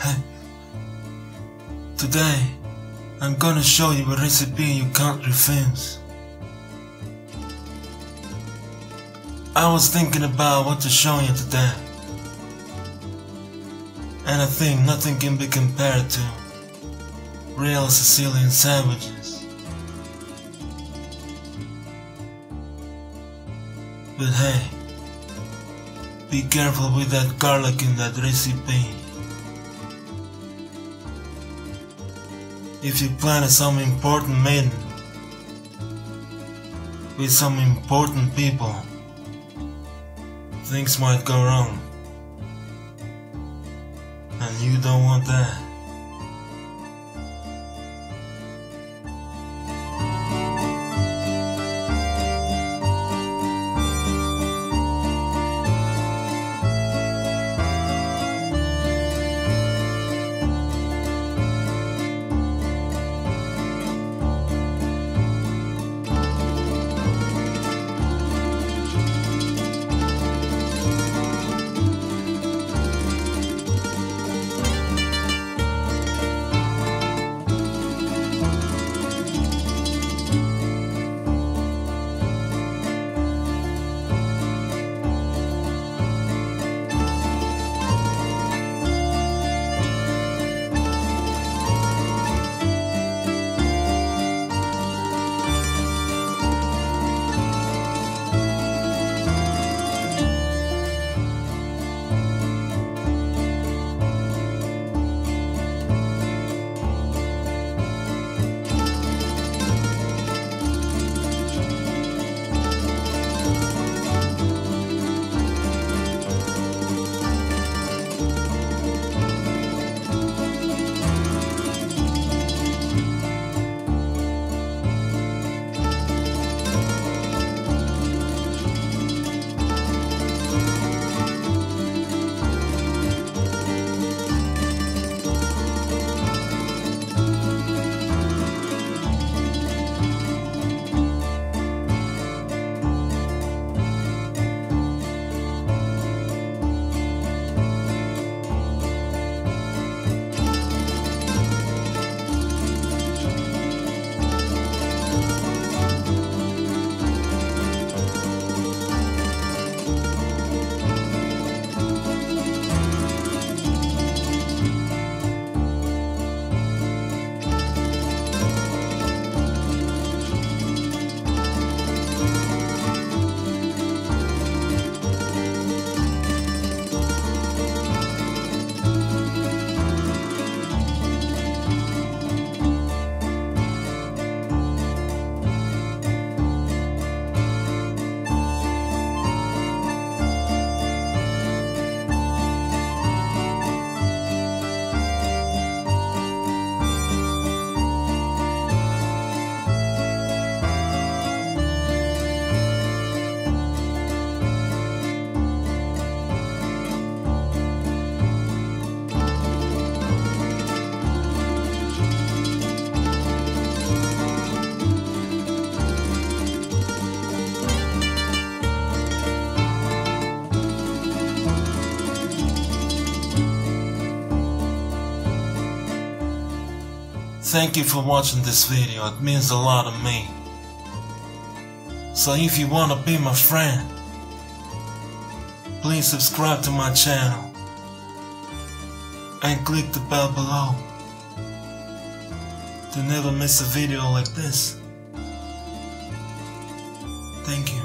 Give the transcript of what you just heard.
Hey, today I'm gonna show you a recipe you can't refuse. I was thinking about what to show you today, and I think nothing can be compared to real Sicilian sandwiches. But hey, be careful with that garlic in that recipe. If you plan some important meeting with some important people, things might go wrong. And you don't want that. Thank you for watching this video, it means a lot to me. So if you wanna be my friend, please subscribe to my channel and click the bell below to never miss a video like this. Thank you.